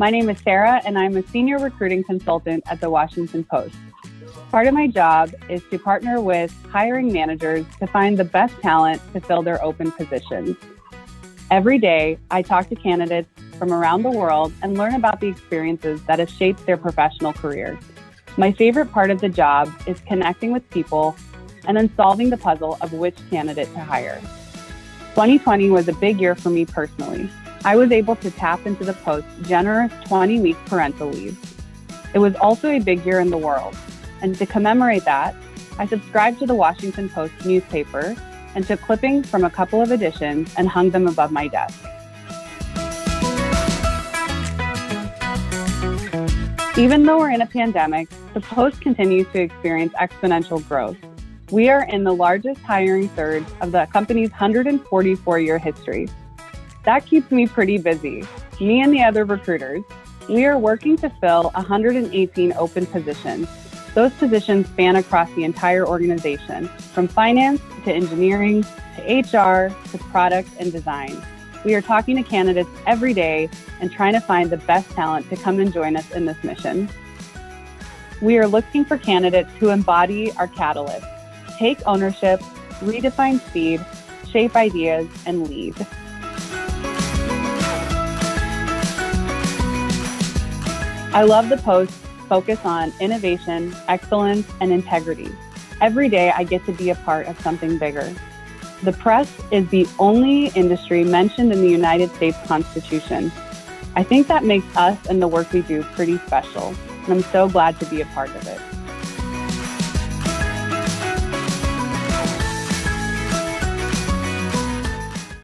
My name is Sarah, and I'm a senior recruiting consultant at the Washington Post. Part of my job is to partner with hiring managers to find the best talent to fill their open positions. Every day, I talk to candidates from around the world and learn about the experiences that have shaped their professional careers. My favorite part of the job is connecting with people and then solving the puzzle of which candidate to hire. 2020 was a big year for me personally. I was able to tap into the Post's generous 20 week parental leave. It was also a big year in the world. And to commemorate that, I subscribed to the Washington Post newspaper and took clippings from a couple of editions and hung them above my desk. Even though we're in a pandemic, the Post continues to experience exponential growth. We are in the largest hiring surge of the company's 144 year history. That keeps me pretty busy. Me and the other recruiters, we are working to fill 118 open positions. Those positions span across the entire organization, from finance to engineering to HR to product and design. We are talking to candidates every day and trying to find the best talent to come and join us in this mission. We are looking for candidates who embody our catalyst, take ownership, redefine speed, shape ideas, and lead. I love the Post focus on innovation, excellence, and integrity. Every day I get to be a part of something bigger. The press is the only industry mentioned in the United States Constitution. I think that makes us and the work we do pretty special, and I'm so glad to be a part of it.